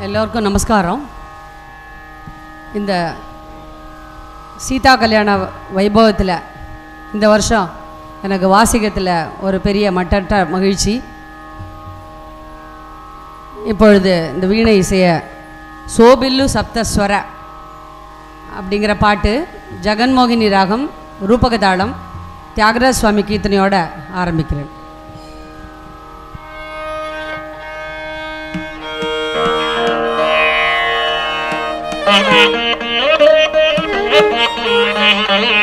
எல்லோருக்கும் நமஸ்காரம். இந்த சீதா கல்யாண வைபவத்தில் இந்த வருஷம் எனக்கு வாசிக்கத்தில் ஒரு பெரிய மட்டற்ற மகிழ்ச்சி. இப்பொழுது இந்த வீணை இசைய சோபில்லு சப்தஸ்வர அப்படிங்கிற பாட்டு ஜெகன்மோகினி ராகம் ரூபகதாளம் தியாகராஜ சுவாமி கீர்த்தனையோட ஆரம்பிக்கிறேன். Thank you.